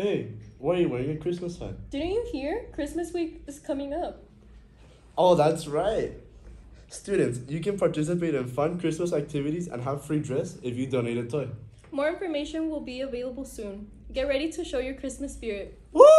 Hey, why are you wearing a Christmas hat? Didn't you hear? Christmas week is coming up. Oh, that's right. Students, you can participate in fun Christmas activities and have free dress if you donate a toy. More information will be available soon. Get ready to show your Christmas spirit. Woo!